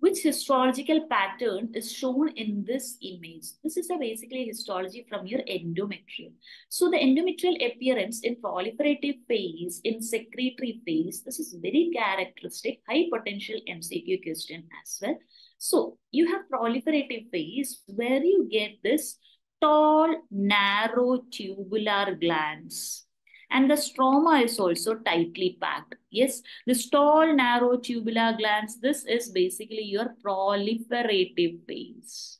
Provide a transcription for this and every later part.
which histological pattern is shown in this image? This is a basically histology from your endometrium. So the endometrial appearance in proliferative phase, in secretory phase, this is very characteristic, high potential MCQ question as well. So you have proliferative phase where you get this tall, narrow tubular glands and the stroma is also tightly packed. Yes, this tall, narrow tubular glands, this is basically your proliferative phase.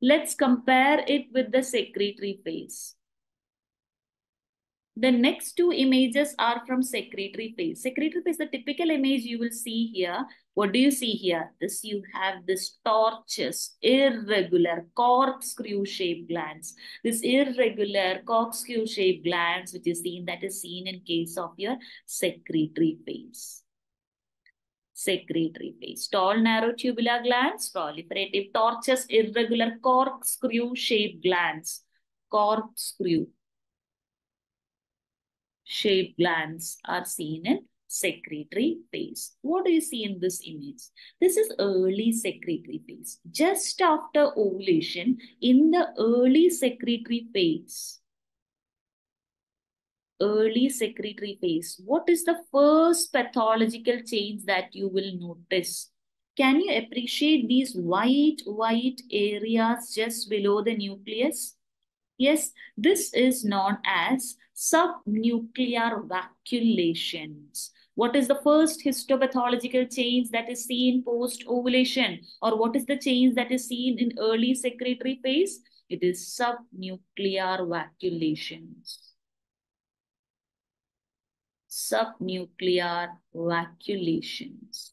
Let's compare it with the secretory phase. The next two images are from secretory phase. Secretory phase, the typical image you will see here. What do you see here? This you have this tortuous, irregular, corkscrew shaped glands. This irregular corkscrew shaped glands which is seen that is seen in case of your secretory phase. Secretory phase. Tall, narrow tubular glands, proliferative, tortuous, irregular, corkscrew shaped glands. Corkscrew shaped glands are seen in secretory phase. What do you see in this image? This is early secretory phase. Just after ovulation, in the early secretory phase, early secretory phase, what is the first pathological change that you will notice? Can you appreciate these white, white areas just below the nucleus? Yes, this is known as subnuclear vacuolations. What is the first histopathological change that is seen post-ovulation? Or what is the change that is seen in early secretory phase? It is subnuclear vacuolations. Subnuclear vacuolations.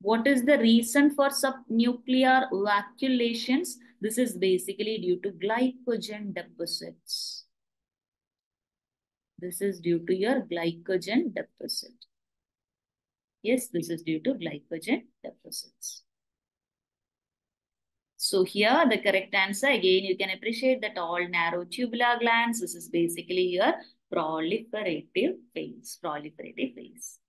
What is the reason for subnuclear vacuolations? This is basically due to glycogen deposits. This is due to your glycogen deposit. Yes, this is due to glycogen deposits. So here the correct answer, again, you can appreciate that all narrow tubular glands, this is basically your proliferative phase, proliferative phase.